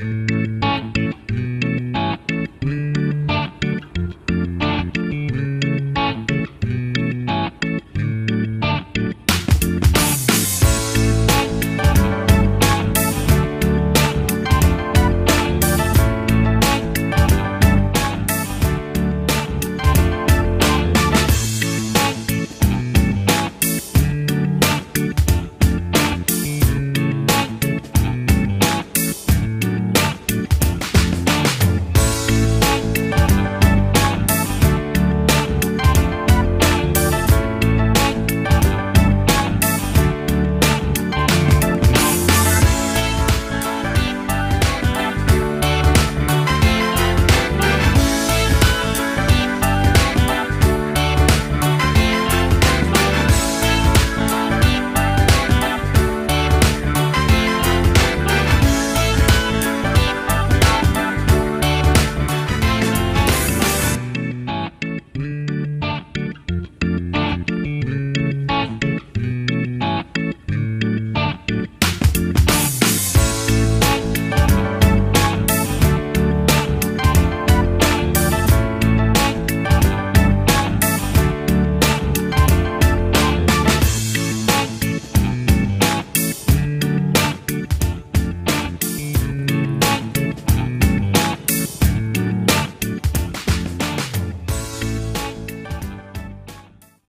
Bye.